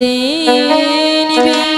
Seni bir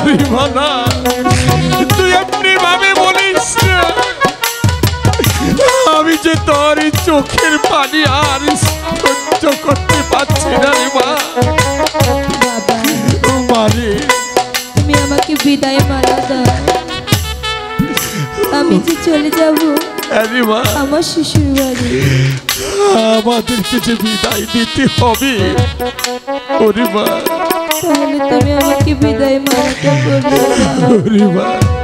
আমার নারী তুই এমনি ভাবে বলিস আমি যে তোর চোখের পানি আর সহ্য করতে পারছি না রে মা। মারে তুমি আমাকে বিদায় মারা দাও। আমি যে চলে যাব মা। আমার শ্বশুর বাড়ি। আমাদেরকে যে বিদায় দিতে হবে ওরে মা। তাহলে তুমি আমাকে বিদায় মারাটা করবে ওরে মা